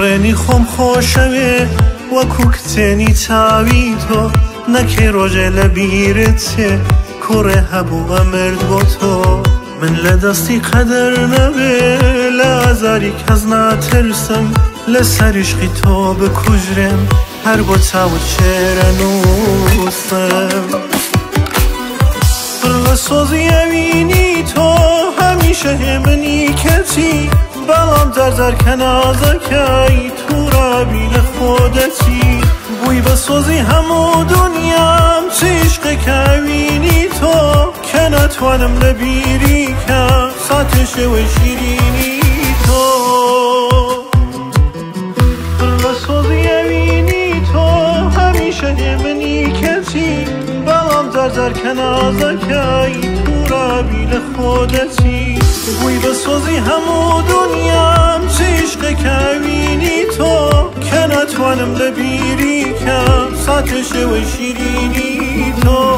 کوڕێنی خۆم خۆشەوێ. وەکو کتێنی چاوی تۆ نەکێ ڕۆژێ لە بیرت چێ. کوڕێ هەبوو ئەمرد بۆ تۆ. من لە دەستی قەدەر نەبێ. لە ئازاری کەس ناترسم. لە سەریشقی تۆ بکوژرێم. هەر بۆ چاوت شێرە نووسم. لە سۆزی ئەوینی تۆ هەمیشە هێمنی کەچی. کە نازەکەی تووڕابی لە خۆ دەچی بووی بە سۆزی هەموو دنیام چیشقەکەوینی تۆ کە ناتوانم لە بیریکە ساتێ شێوە شیرینی تۆ لە سۆزی ئەوینی تۆ هەمیشە هێمنی کەچی بەڵام جارجار کە نازەکەی تووڕابی لە خۆ دەچی بووی بە سۆزی هەموو دنیام چیشقەکەوینی تۆ کە ناتوانم لە بیریکە ساتە شێوە شیرینی تۆ